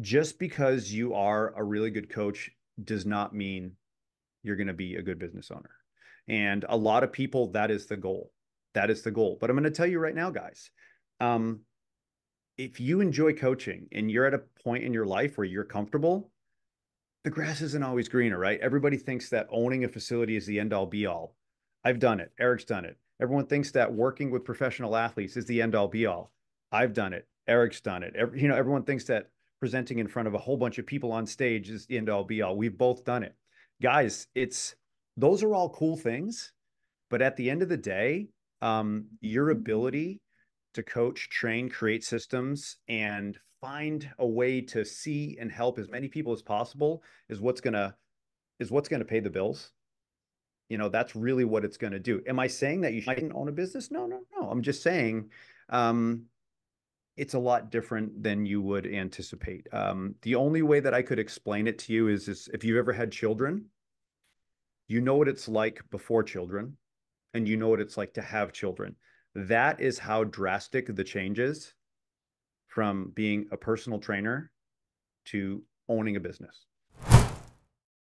just because you are a really good coach does not mean you're going to be a good business owner. And a lot of people, that is the goal. That is the goal. But I'm going to tell you right now, guys, um, if you enjoy coaching and you're at a point in your life where you're comfortable, the grass isn't always greener, right? Everybody thinks that owning a facility is the end all be all. I've done it. Eric's done it. Everyone thinks that working with professional athletes is the end all be all. I've done it. Eric's done it. Every, you know, everyone thinks that presenting in front of a whole bunch of people on stage is the end all be all. We've both done it. Guys, it's those are all cool things, but at the end of the day, um, your ability to coach, train, create systems, and find a way to see and help as many people as possible is what's gonna is what's gonna pay the bills. You know, that's really what it's gonna do. Am I saying that you shouldn't own a business? No, no, no. I'm just saying um, it's a lot different than you would anticipate. Um, the only way that I could explain it to you is, is if you've ever had children, you know what it's like before children, and you know what it's like to have children that is how drastic the change is from being a personal trainer to owning a business.